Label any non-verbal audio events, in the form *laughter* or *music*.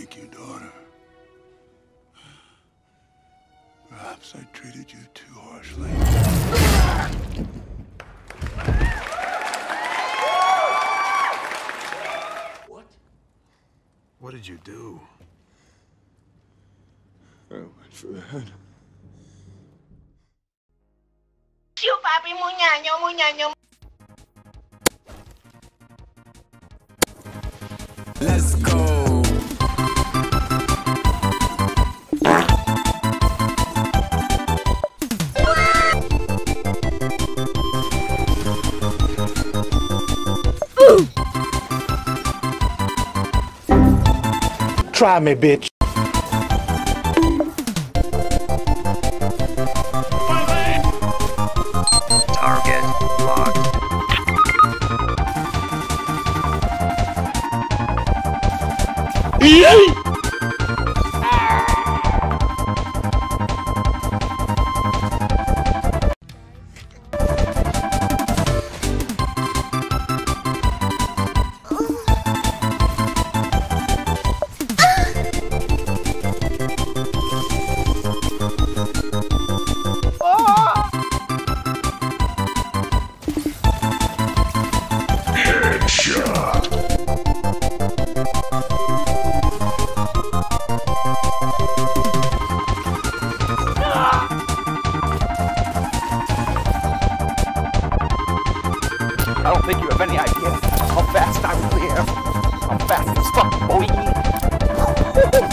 Thank you, daughter. Perhaps I treated you too harshly. What? What did you do? I went for that. Siu papi munyanyo munyanyo. Let's go. Try me, bitch. Target locked. I don't think you have any idea how fast I really am. I'm fast as fuck, boy. *laughs*